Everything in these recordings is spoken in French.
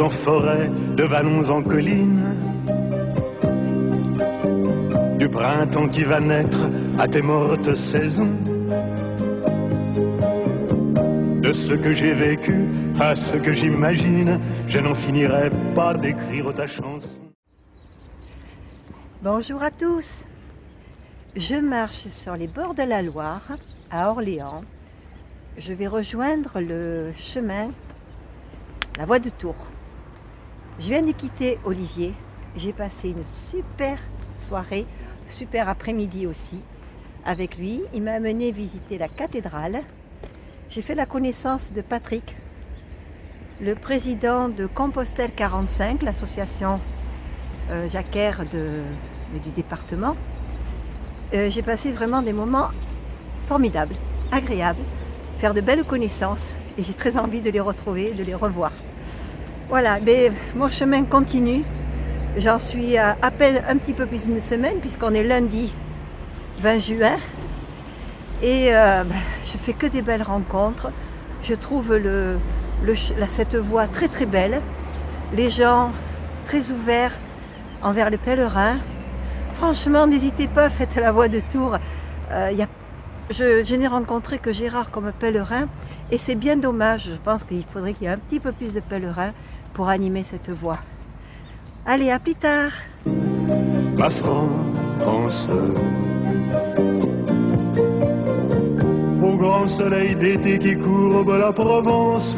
en forêt, de vallons en collines. Du printemps qui va naître à tes mortes saisons. De ce que j'ai vécu à ce que j'imagine, je n'en finirai pas d'écrire ta chanson. Bonjour à tous. Je marche sur les bords de la Loire, à Orléans. Je vais rejoindre le chemin, la voie de Tours. Je viens de quitter Olivier. J'ai passé une super soirée, super après-midi aussi avec lui. Il m'a amené visiter la cathédrale. J'ai fait la connaissance de Patrick, le président de Compostelle 45, l'association euh, jacquaire du département. Euh, j'ai passé vraiment des moments formidables, agréables, faire de belles connaissances et j'ai très envie de les retrouver, de les revoir. Voilà, mais mon chemin continue. J'en suis à, peine un petit peu plus d'une semaine puisqu'on est lundi 20 juin et euh, ben, je fais que des belles rencontres. Je trouve cette voie très très belle. Les gens très ouverts envers les pèlerins. Franchement, n'hésitez pas, faites la voie de Tours. Euh, je n'ai rencontré que Gérard comme pèlerin et c'est bien dommage. Je pense qu'il faudrait qu'il y ait un petit peu plus de pèlerins pour animer cette voie. Allez, à plus tard. Ma France, au grand soleil d'été qui courbe la Provence,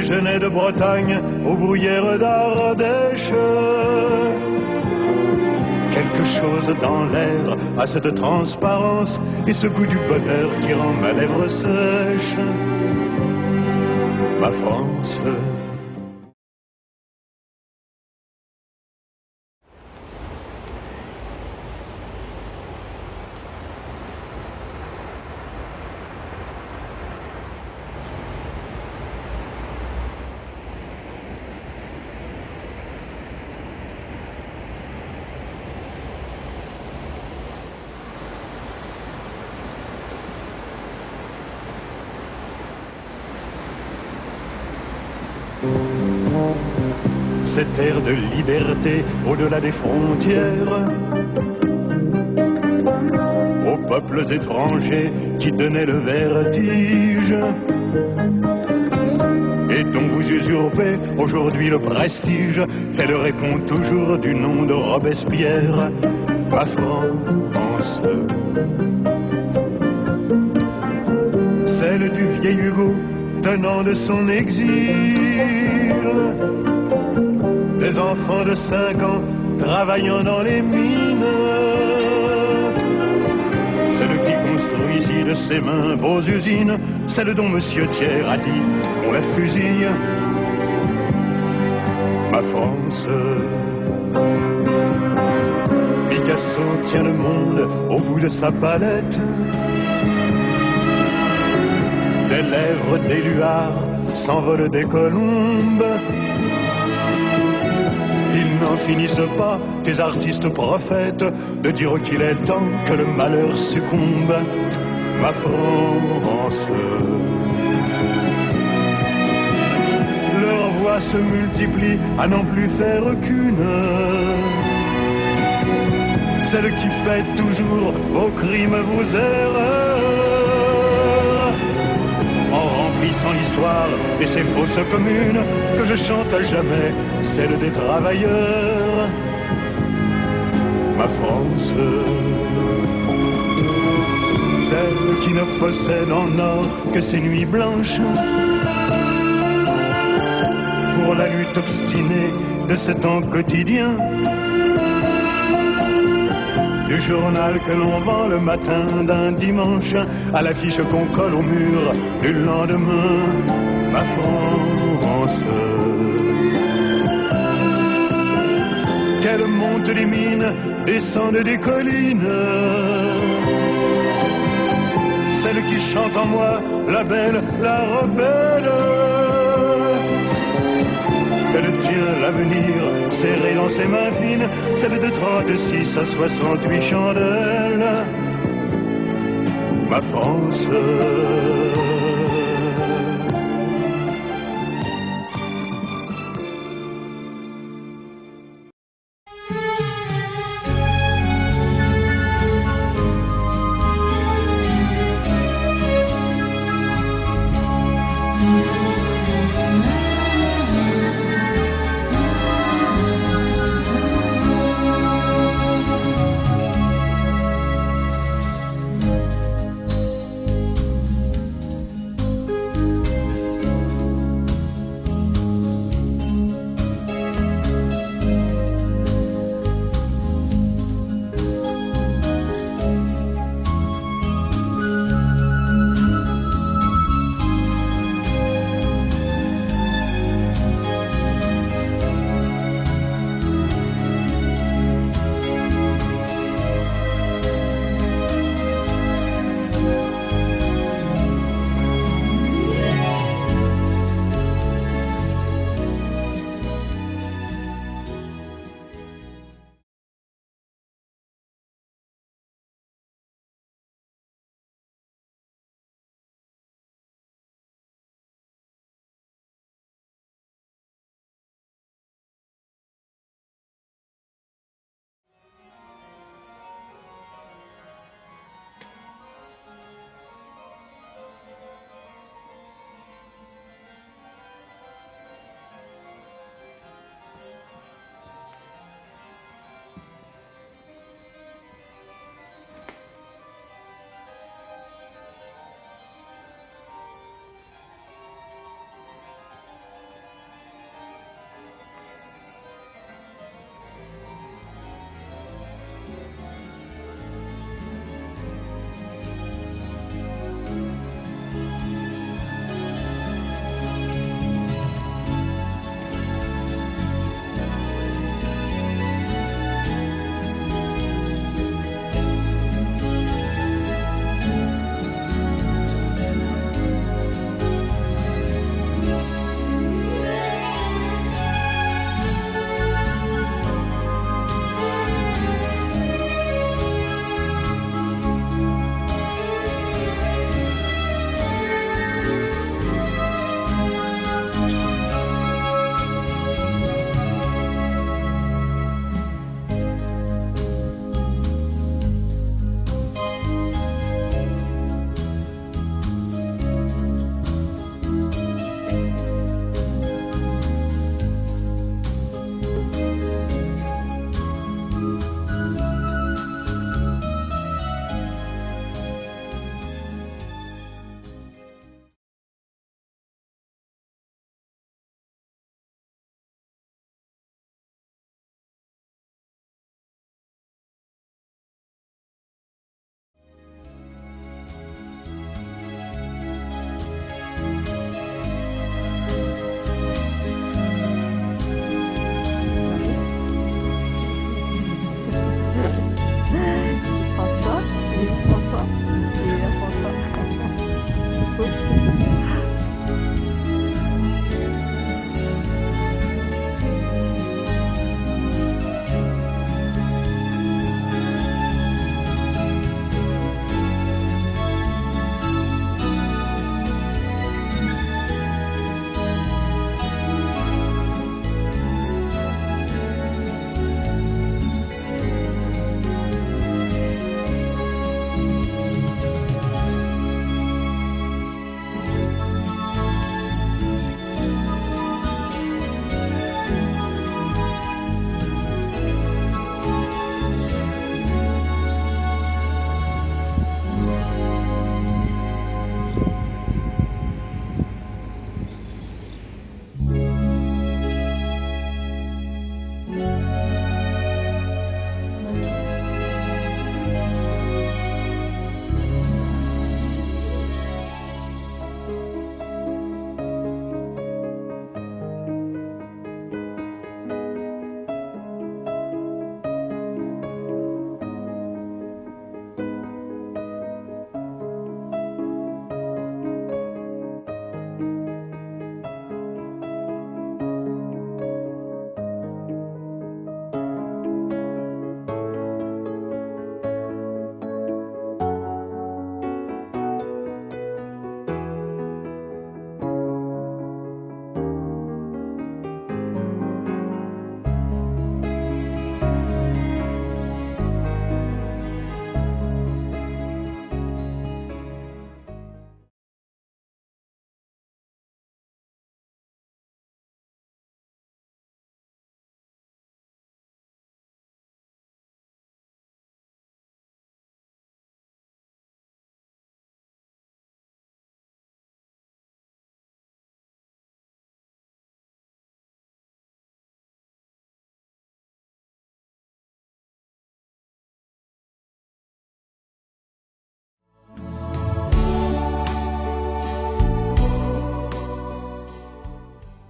genêts de Bretagne aux bruyères d'Ardèche. Quelque chose dans l'air a cette transparence et ce goût du bonheur qui rend ma lèvre sèche. Ma France. Cette ère de liberté au-delà des frontières, aux peuples étrangers qui donnaient le vertige, et dont vous usurpez aujourd'hui le prestige, elle répond toujours du nom de Robespierre, ma France. Celle du vieil Hugo tenant de son exil. Les enfants de 5 ans travaillant dans les mines. Celle qui construit ici de ses mains vos usines, celle dont Monsieur Thiers a dit on la fusille. Ma France. Picasso tient le monde au bout de sa palette des lèvres d'éluard s'envolent des colombes. Ils n'en finissent pas, tes artistes prophètes, de dire qu'il est temps que le malheur succombe. Ma France. Leurs voix se multiplient à n'en plus faire qu'une. Celle qui fait toujours vos crimes, vos erreurs sans l'histoire et ces fausses communes que je chante à jamais, celle des travailleurs. Ma France, celle qui ne possède en or que ses nuits blanches. Pour la lutte obstinée de ce temps quotidien du journal que l'on vend le matin d'un dimanche à l'affiche qu'on colle au mur du lendemain, ma France. Qu'elle monte des mines, descende des collines. Celle qui chante en moi, la belle, la rebelle. Elle tient l'avenir serré dans ses mains fines, celle de 36 à 68 chandelles. Ma France.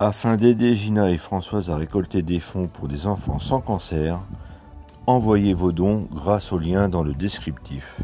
Afin d'aider Gina et Françoise à récolter des fonds pour des enfants sans cancer, envoyez vos dons grâce au lien dans le descriptif.